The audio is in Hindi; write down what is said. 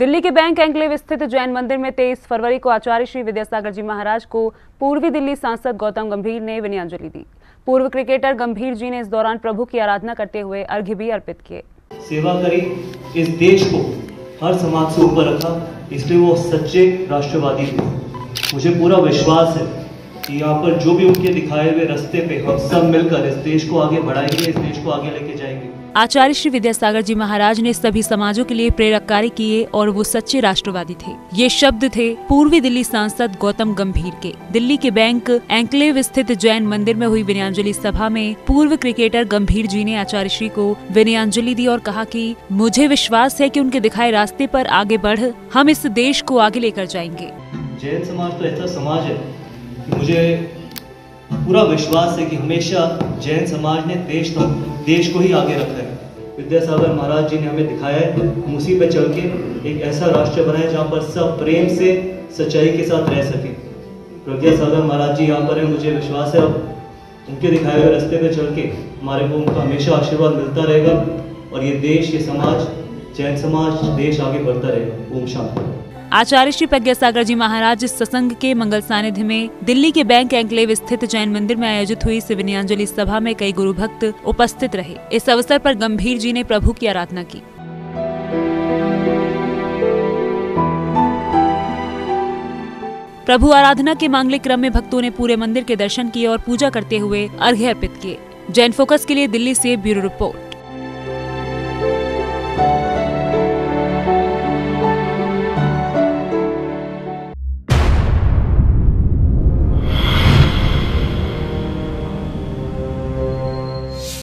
दिल्ली के बैंक एंक्लेव स्थित जैन मंदिर में 23 फरवरी को आचार्य श्री विद्यासागर जी महाराज को पूर्वी दिल्ली सांसद गौतम गंभीर ने विनयांजलि दी। पूर्व क्रिकेटर गंभीर जी ने इस दौरान प्रभु की आराधना करते हुए अर्घ्य भी अर्पित किए। सेवा करी, इस देश को हर समाज से ऊपर रखा, इसलिए वो सच्चे राष्ट्रवादी थे मुझे पूरा विश्वास है कि यहाँ पर जो भी उनके दिखाए हुए रास्ते पे हम सब मिलकर इस देश को आगे बढ़ाएँगे इस देश को आगे लेके जाएँगे। आचार्य श्री विद्यासागर जी महाराज ने सभी समाजों के लिए प्रेरक कार्य किए और वो सच्चे राष्ट्रवादी थे। ये शब्द थे पूर्वी दिल्ली सांसद गौतम गंभीर के। दिल्ली के बैंक एंक्लेव स्थित जैन मंदिर में हुई विनयांजलि सभा में पूर्व क्रिकेटर गंभीर जी ने आचार्य श्री को विनयांजलि दी और कहा कि मुझे विश्वास है कि उनके दिखाए रास्ते पर आगे बढ़ हम इस देश को आगे लेकर जाएँगे। जैन समाज तो ऐसा समाज है मुझे पूरा विश्वास है कि हमेशा जैन समाज ने देश तो देश को ही आगे रखा है। विद्यासागर महाराज जी ने हमें दिखाया है हम उसी पर चल के एक ऐसा राष्ट्र बनाए जहाँ पर सब प्रेम से सच्चाई के साथ रह सके। विद्यासागर महाराज जी यहाँ पर है, मुझे विश्वास है। उनके दिखाए हुए रास्ते पे चल के हमारे को उनका हमेशा आशीर्वाद मिलता रहेगा और ये देश, ये समाज, जैन समाज, देश आगे बढ़ता रहेगा। ओम शांति। आचार्य श्री प्रज्ञासागर जी महाराज ससंग के मंगल सानिध्य में दिल्ली के बैंक एंक्लेव स्थित जैन मंदिर में आयोजित हुई इस सभा में कई गुरु भक्त उपस्थित रहे। इस अवसर पर गंभीर जी ने प्रभु की आराधना की। प्रभु आराधना के मांगलिक क्रम में भक्तों ने पूरे मंदिर के दर्शन किए और पूजा करते हुए अर्घ्य अर्पित किए। जैन फोकस के लिए दिल्ली से ब्यूरो रिपोर्ट।